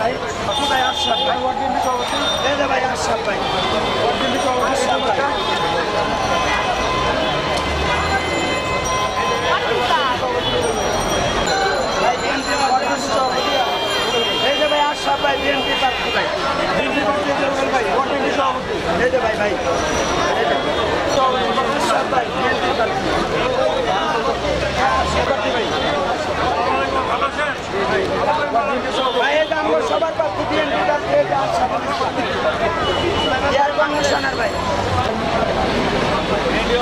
ভাই ভাই আশরাফ ভাই এই যে ভাই আশরাফ ভাই আশরাফ ভাই ভাই বিএনপি পার্টির সভাপতি এই যে ভাই আশরাফ ভাই বিএনপি প্রার্থী ভাই বিএনপি পার্টির জনগণ ভাই পার্টির সভাপতি এই যে ভাই ভাই এই যে আশরাফ ভাই বিএনপি প্রার্থী আশরাফ প্রার্থী ভাই ভাই এই যে আমরা সবার প্রার্থী বিএনপি প্রার্থী এই যে আশরাফ প্রার্থী এয়ার কন্ডিশনার ভাই চাই না এটি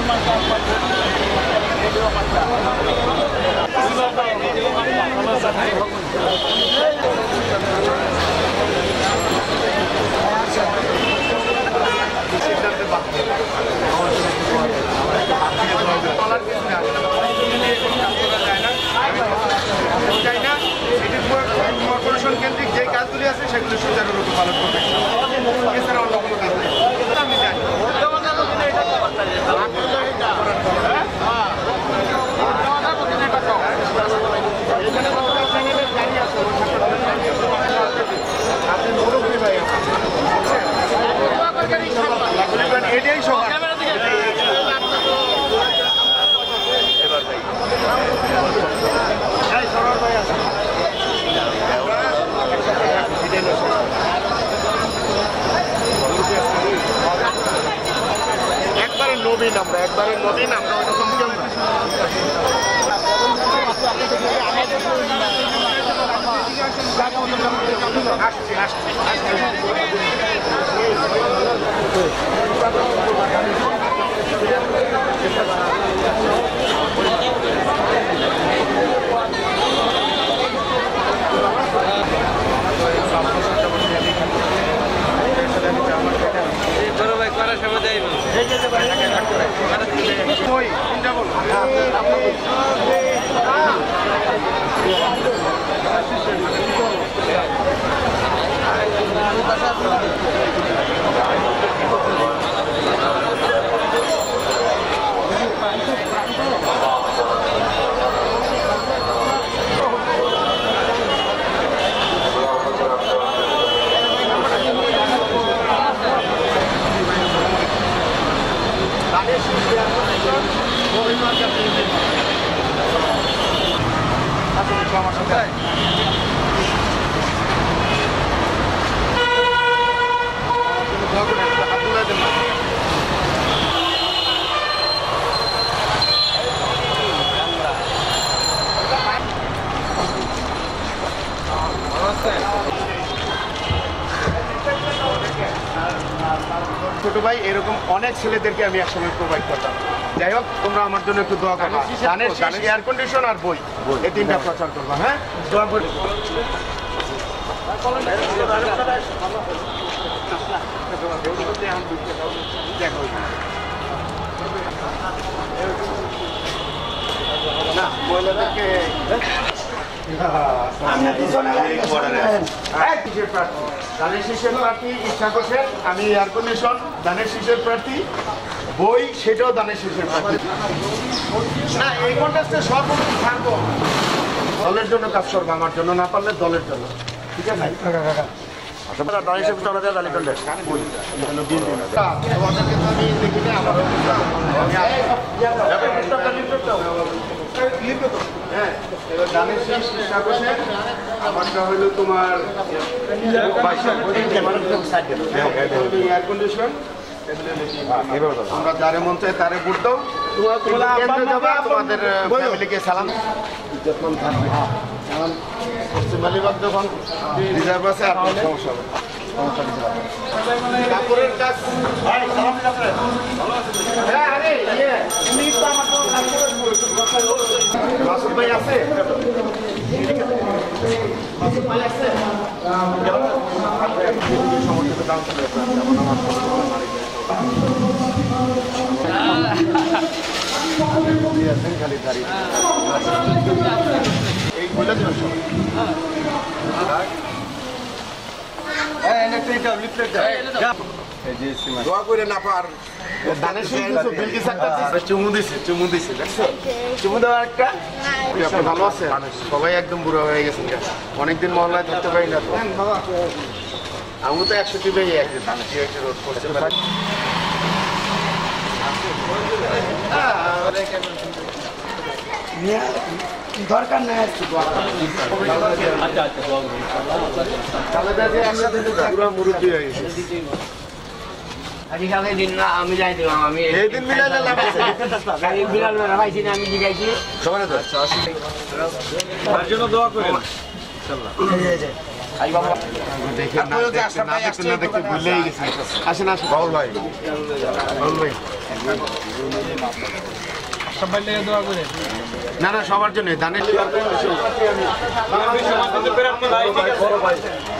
কর্পোরেশন কেন্দ্রিক যে কাজগুলি আছে সেগুলি সুচারুরূপে পালন করবে এছাড়া অন্য কোনো কাজ নেই আমি জানি আপনি মুরব্বী ভাই এটাই সবার একবারে নবীন আমরা একবারে নবীন আমরা ওইরকম কেউ না। আসছি আসছি Hoy ছোট ভাই এরকম অনেক ছেলেদেরকে আমি একসময় প্রোভাইড করতাম। যাই হোক তোমরা আমার জন্য একটু দোয়া করবা গানের এয়ার কন্ডিশন আর বই। এই তিনটা প্রচার করবা হ্যাঁ? দোয়া করে। না মহিলাদেরকে আমি এয়ার কন্ডিশন ধানের শীষের প্রার্থী বই সেটাও ধানের শীষের প্রার্থী না এই কন্টেস্টে সর্বোচ্চ থাকব দলের জন্য কাজ করব আমার জন্য না পারলে দলের জন্য ঠিক আছে ধানের শীষ চলা যায় হ্যাঁ এবার ধানের শীষ আমারটা হলো তোমার এয়ার কন্ডিশন আমরা যারে মন চাই তারে ভোট দাও। তোমাদের ফ্যামিলিকে সালাম যখন থাকবে কারণ পশ্চিম আলিবাগ যখন রিজার্ভ আছে সমস্যা হবে। কাপড়ের কাজ। হ্যাঁ আরে ইয়ে। তুমি তো আমার মাসুদ ভাই আছে মাসুদ ভাই আছে সমর্থিত দাম যেমন আমার এই বলে দেবেন সবাই হ্যাঁ লিফলেট দোয়া করে না পার ধানের শীষ দিছো বিলকিস একটা দিছে? চুমু দিছে চুমু দিছে দেখছ? চুমু দেওয়া একটা? আপনি ভালো আছেন? সবাই একদম বুড়ো হয়ে গেছেন অনেকদিন মহল্লায় থাকতে পারি না আমি তো একশো টিপে একদিন রোড করতে দরকার নাই আর কি পুরো মুরব্বী হয়ে গেছে। আমি যাই দিলাম আমি এই দিন মিলাইলে লাভ আছে। আমি বিড়াল মেরা পাইছি না আমি জিগাইছি। তো? না না না দেখতে ভুলেই গেছি আসেন আসেন। বাউল ভাই। বাউল ভাই। না না সবার জন্য। দানের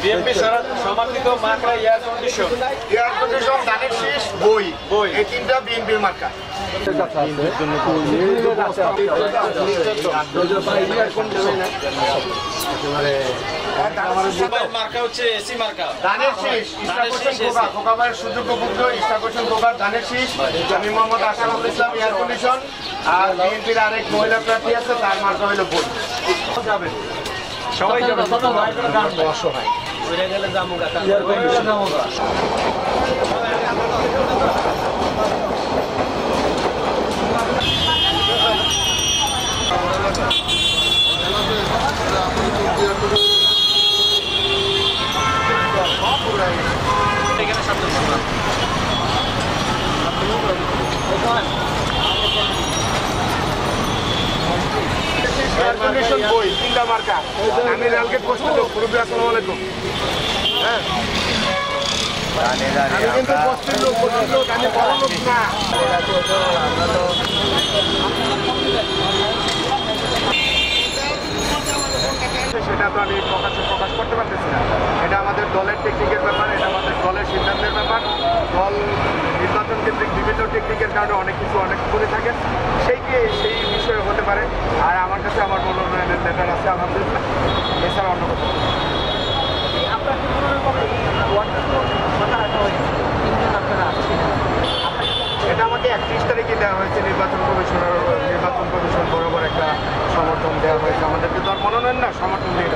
বিএনপি সমর্থিত মাকড়া এয়ার কন্ডিশন এয়ার কন্ডিশন দানের শেষ বই। বই। এই তিনটা বিএনপির মার্কা। মার্কা হচ্ছে এসি মার্কা। ধানের শীষ ইস্টাকোশন খোকা খোকা ভাইয়ের সুযোগ্য পুত্র ইস্টাকোশন খোকার ধানের শীষ। আমি মোহাম্মদ আশরাফুল ইসলাম এয়ার কন্ডিশন আর বিএনপির আরেক মহিলা প্রার্থী আছে তার মার্কা হইল বই যাবেন। সবাই যাবে অসহায়। এয়ার কন্ডিশন বই, তিনটা মার্কা। আমি রেলগেট কষ্ট লোক পুরুবি আসসালামু আলাইকুম। হ্যাঁ? আমি কিন্তু পোস্টের লোক পোস্টের লোক আমি বড় লোক না সেটা তো আমি প্রকাশে প্রকাশ করতে পারতেছি না এটা আমাদের দলের টেকনিকের ব্যাপার এটা আমাদের দলের সিদ্ধান্তের ব্যাপার দল নির্বাচন কেন্দ্রিক বিভিন্ন টেকনিকের কারণে অনেক কিছু অনেক করে থাকেন সেইকে সেই বিষয়ে হতে পারে আর আমার কাছে আমার মনোনয়নের লেটার আছে আলহামদুলিল্লাহ এছাড়া অন্য কথা। এটা আমাকে একত্রিশ তারিখে দেওয়া হয়েছে নির্বাচন কমিশনের, নির্বাচন কমিশন বরাবর একটা সমর্থন দেওয়া হয়েছে। আমাদেরকে তো আর মনোনয়ন না, সমর্থন দিয়ে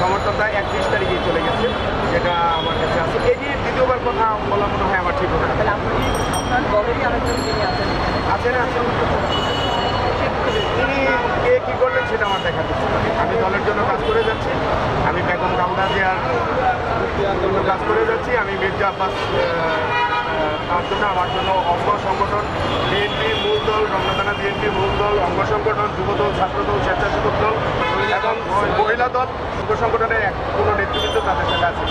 সমর্থনটা একত্রিশ তারিখেই চলে গেছে যেটা আমার কাছে আছে এই নিয়ে দ্বিতীয়বার কথা বলা মনে হয় আমার ঠিক হবে না আছেন আছেন তিনি কে কি করলেন সেটা আমার দেখা দিচ্ছে আমি দলের জন্য কাজ করে যাচ্ছি আমি বেগম কামদা জিয়ার জন্য কাজ করে যাচ্ছি আমি মির্জা আব্বাস তার জন্য আমার জন্য অঙ্গ সংগঠন বিএনপি মূল দল রমনাদানা বিএনপি মূল দল অঙ্গ সংগঠন যুব দল ছাত্র দল স্বেচ্ছাসেবক দল এবং মহিলা দল অঙ্গ সংগঠনের এক কোনো নেতৃত্ব তাদের সাথে আছে।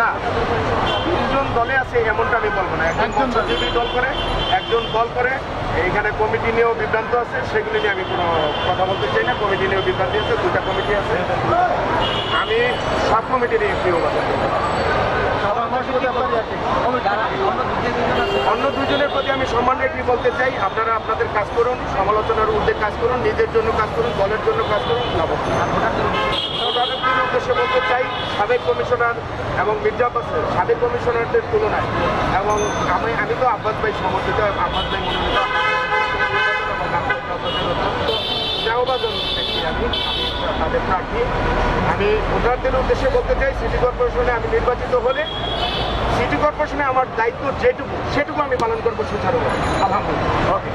না তিনজন দলে আছে এমনটা আমি বলব না। একজন মৎস্যজীবী দল করে একজন দল করে এইখানে কমিটি নিয়েও বিভ্রান্ত আছে সেগুলি নিয়ে আমি কোনো কথা বলতে চাই না। কমিটি নিয়েও বিভ্রান্তি আছে দুটা কমিটি আছে। আমি সব কমিটি নিয়ে প্রিয় কথা অন্য দুজনের প্রতি আমি সম্মান রেখে বলতে চাই আপনারা আপনাদের কাজ করুন সমালোচনার ঊর্ধ্বে কাজ করুন নিজের জন্য কাজ করুন দলের জন্য কাজ করুন লাভ উদ্দেশ্যে বলতে চাই, সাবেক কমিশনার এবং মির্জা আব্বাস সাবেক কমিশনারদের তুলনায়। এবং আমি আমি তো আব্বাস ভাই সমর্থিত, আব্বাস ভাই মনোনীত। ব্যক্তি আমি তাদের আমি ভোটারদের উদ্দেশ্যে বলতে চাই, সিটি কর্পোরেশনে আমি নির্বাচিত হলে, সিটি কর্পোরেশনে আমার দায়িত্ব যেটুকু, সেটুকু আমি পালন করব সুচারুভাবে আলহামদুলিল্লাহ। ওকে